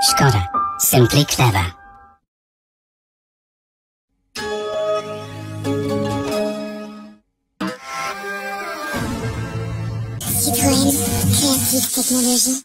Skoda. Simply clever. Citroën, créative technologie.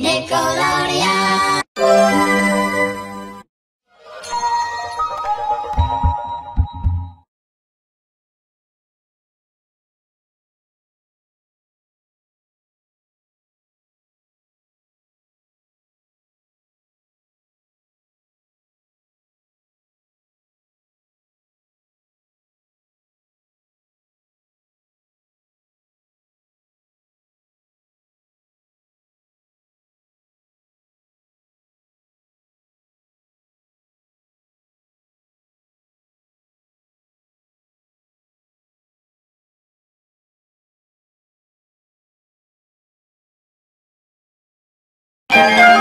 Nickelodeon. Thank you.